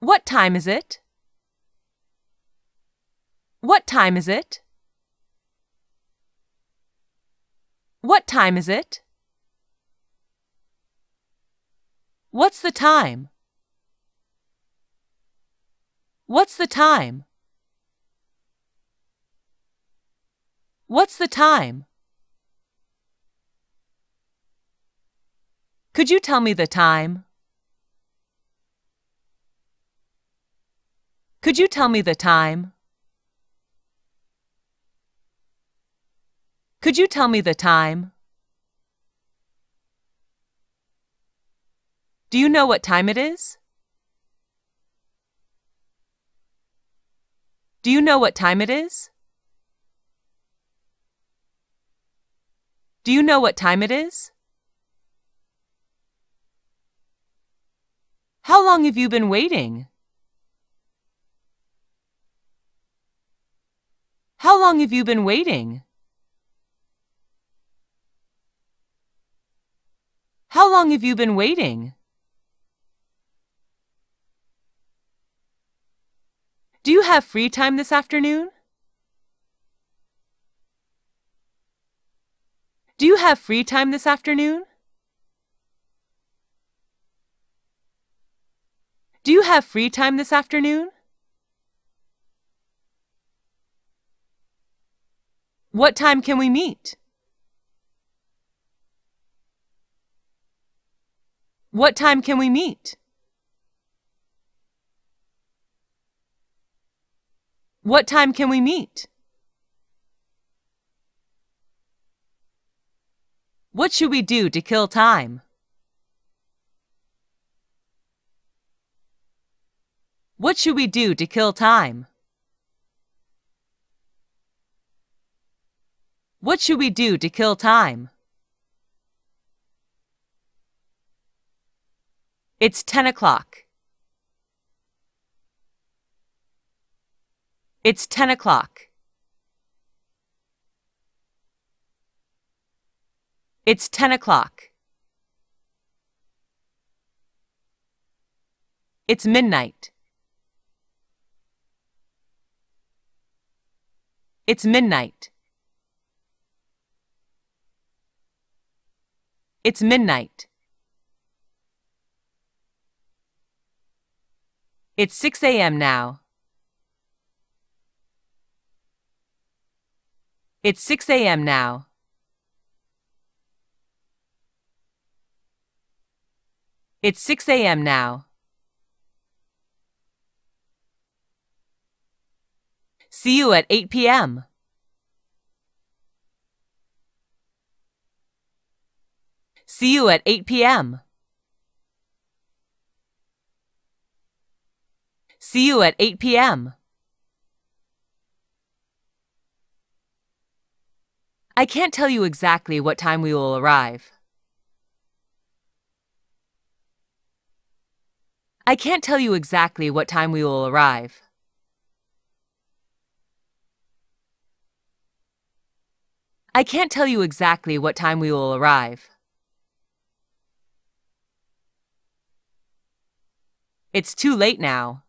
What time is it? What time is it? What time is it? What's the time? What's the time? What's the time? Could you tell me the time? Could you tell me the time? Could you tell me the time? Do you know what time it is? Do you know what time it is? Do you know what time it is? How long have you been waiting? How long have you been waiting? How long have you been waiting? Do you have free time this afternoon? Do you have free time this afternoon? Do you have free time this afternoon? What time can we meet? What time can we meet? What time can we meet? What should we do to kill time? What should we do to kill time? What should we do to kill time? It's ten o'clock. It's ten o'clock. It's ten o'clock. It's midnight. It's midnight. It's midnight. It's 6 a.m. now. It's 6 a.m. now. It's 6 a.m. now. See you at 8 p.m. See you at 8 p.m. See you at 8 p.m. I can't tell you exactly what time we will arrive. I can't tell you exactly what time we will arrive. I can't tell you exactly what time we will arrive. It's too late now.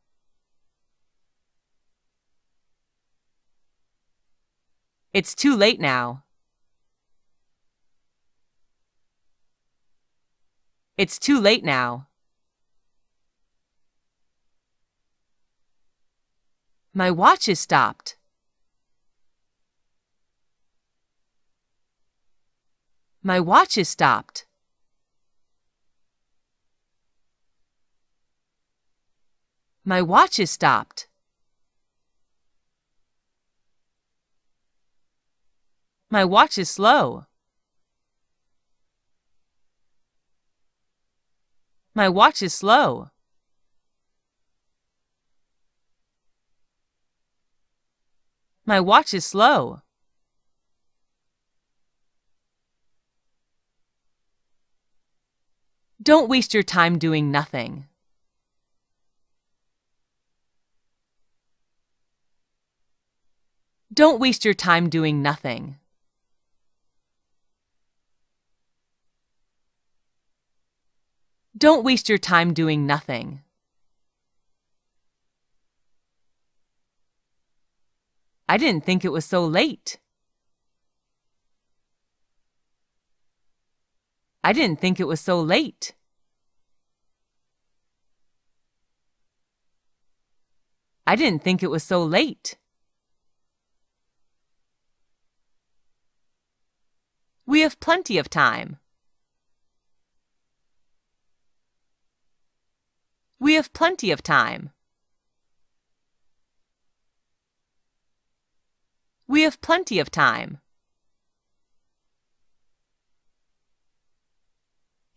It's too late now. It's too late now. My watch is stopped. My watch is stopped. My watch is stopped. My watch is slow. My watch is slow. My watch is slow. Don't waste your time doing nothing. Don't waste your time doing nothing. Don't waste your time doing nothing. I didn't think it was so late. I didn't think it was so late. I didn't think it was so late. We have plenty of time. We have plenty of time. We have plenty of time.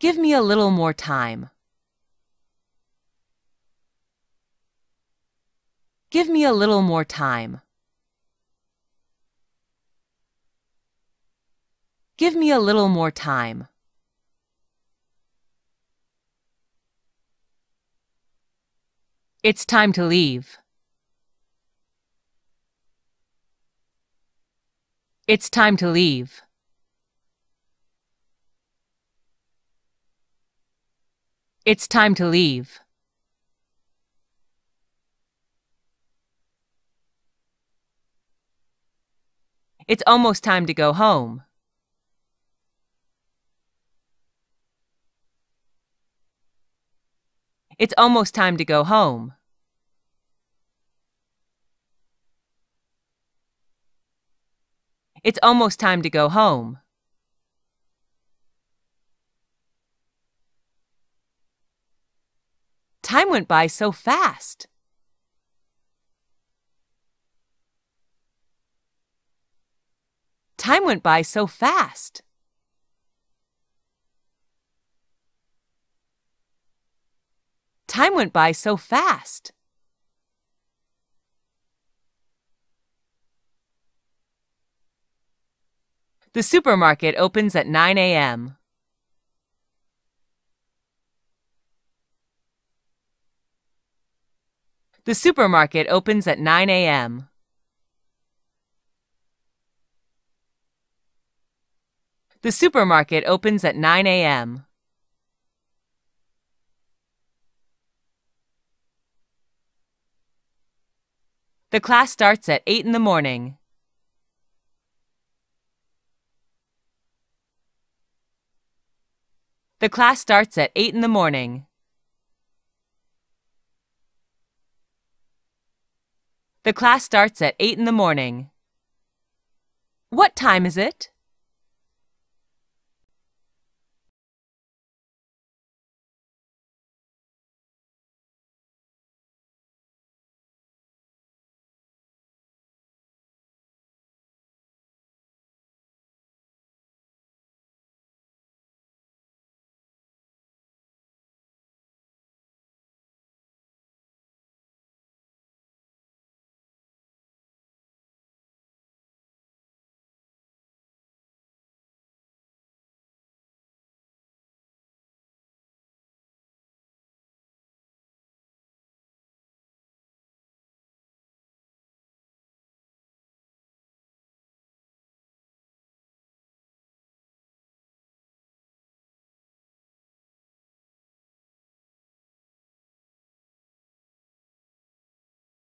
Give me a little more time. Give me a little more time. Give me a little more time. It's time to leave. It's time to leave. It's time to leave. It's almost time to go home. It's almost time to go home. It's almost time to go home. Time went by so fast. Time went by so fast. Time went by so fast. The supermarket opens at 9 a.m. The supermarket opens at 9 a.m. The supermarket opens at 9 a.m. The class starts at 8 in the morning. The class starts at 8 in the morning. The class starts at 8 in the morning. What time is it?